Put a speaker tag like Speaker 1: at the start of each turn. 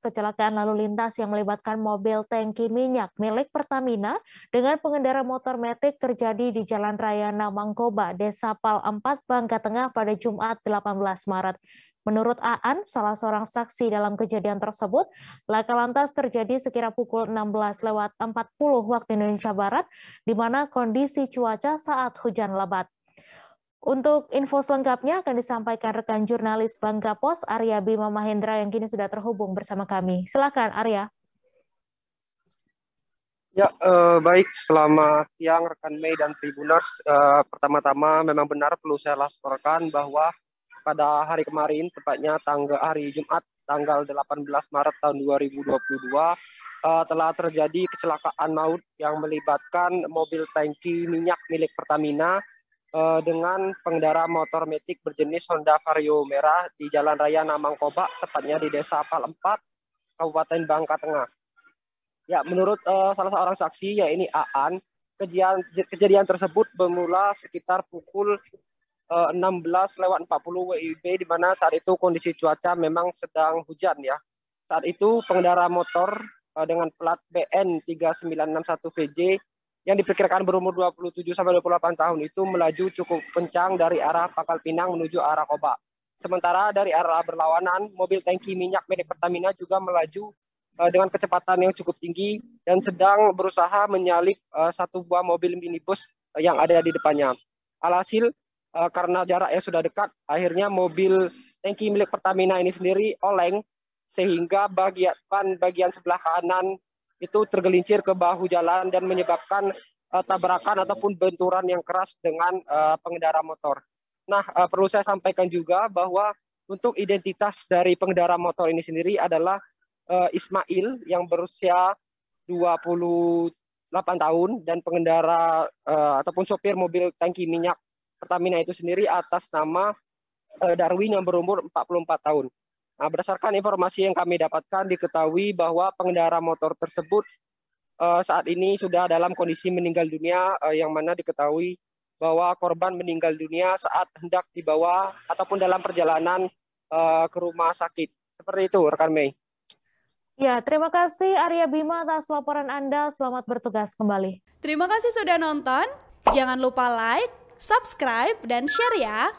Speaker 1: kecelakaan lalu lintas yang melibatkan mobil tangki minyak milik Pertamina dengan pengendara motor metik terjadi di Jalan Raya Namangkoba, Desa Pal 4, Bangka Tengah pada Jumat 18 Maret. Menurut Aan, salah seorang saksi dalam kejadian tersebut, laka lantas terjadi sekira pukul 16 lewat 40 waktu Indonesia Barat, di mana kondisi cuaca saat hujan lebat. Untuk info selengkapnya akan disampaikan rekan jurnalis Bangga Pos Arya Bima Mahendra yang kini sudah terhubung bersama kami. Silakan Arya.
Speaker 2: Ya, eh, baik. Selamat siang rekan Mei dan Tribuners. Eh, pertama-tama memang benar perlu saya laporkan bahwa pada hari kemarin, tepatnya tanggal hari Jumat tanggal 18 Maret tahun 2022, eh, telah terjadi kecelakaan maut yang melibatkan mobil tangki minyak milik Pertamina uh, dengan pengendara motor metik berjenis Honda Vario merah di Jalan Raya Namangkoba, tepatnya di Desa Pal 4, Kabupaten Bangka Tengah. Ya, menurut uh, salah seorang saksi, ya ini Aan, kejadian, kejadian tersebut bermula sekitar pukul uh, 16 lewat 40 WIB, di mana saat itu kondisi cuaca memang sedang hujan ya. Saat itu pengendara motor uh, dengan plat BN 3961 VJ yang diperkirakan berumur 27 sampai 28 tahun itu melaju cukup kencang dari arah Pangkal Pinang menuju arah Koba. Sementara dari arah berlawanan, mobil tangki minyak milik Pertamina juga melaju uh, dengan kecepatan yang cukup tinggi dan sedang berusaha menyalip uh, satu buah mobil minibus yang ada di depannya. Alhasil uh, karena jaraknya sudah dekat, akhirnya mobil tangki milik Pertamina ini sendiri oleng sehingga bagian bagian sebelah kanan itu tergelincir ke bahu jalan dan menyebabkan uh, tabrakan ataupun benturan yang keras dengan uh, pengendara motor. Nah, uh, perlu saya sampaikan juga bahwa untuk identitas dari pengendara motor ini sendiri adalah uh, Ismail yang berusia 28 tahun dan pengendara uh, ataupun sopir mobil tangki minyak Pertamina itu sendiri atas nama uh, Darwin yang berumur 44 tahun. Nah, berdasarkan informasi yang kami dapatkan, diketahui bahwa pengendara motor tersebut uh, saat ini sudah dalam kondisi meninggal dunia, uh, yang mana diketahui bahwa korban meninggal dunia saat hendak dibawa ataupun dalam perjalanan uh, ke rumah sakit. Seperti itu, rekan Mei.
Speaker 1: Ya, terima kasih Arya Bima atas laporan Anda. Selamat bertugas kembali.
Speaker 3: Terima kasih sudah nonton. Jangan lupa like, subscribe, dan share ya.